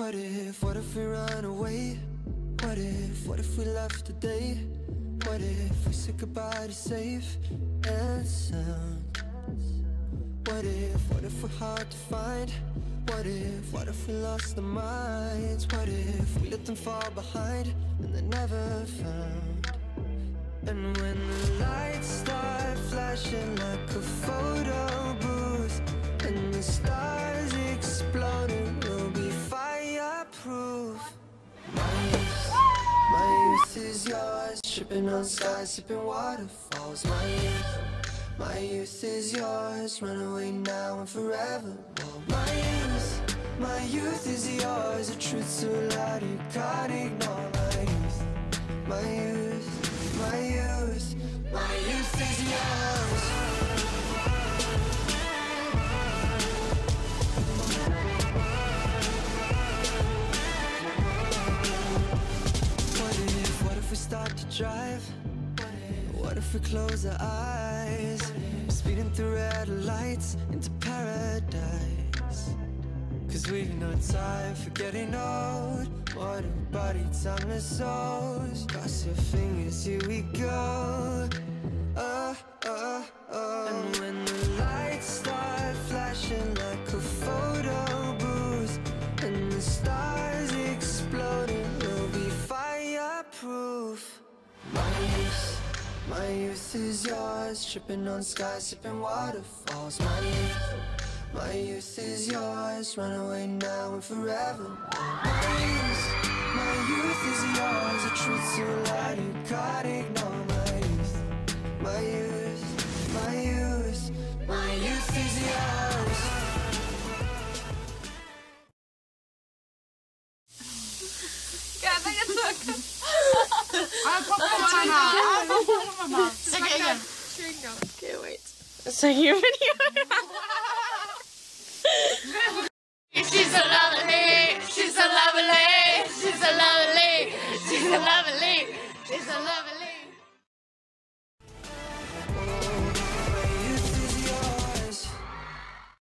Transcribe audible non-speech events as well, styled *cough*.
What if, what if we run away? What if, what if we left today? What if we said goodbye to safe and sound? What if, what if we're hard to find? What if, what if we lost our minds? What if we let them fall behind and they're never found? And when the lights Tripping on skies, sipping waterfalls. My youth, my youth is yours. Run away now and forever. My youth, my youth is yours. A truth so loud you can't ignore My youth, my youth, my youth My youth is yours if, we start to drive? What if we close our eyes? Speeding through red lights into paradise. Cause we've no time for getting old. What a body, timeless souls. Cross your fingers, here we go. My youth is yours. Tripping on skies, sipping waterfalls. My youth, my youth is yours. Run away now and forever. My youth, my youth is yours. A truth so loud you can't ignore. My youth, my youth, my youth, my youth is yours. Gärna er get pop them on *laughs* Okay, again. Chewing gum. Okay, wait. Second video. *laughs* She's so lovely. She's so lovely. She's so lovely. She's so lovely. She's so lovely.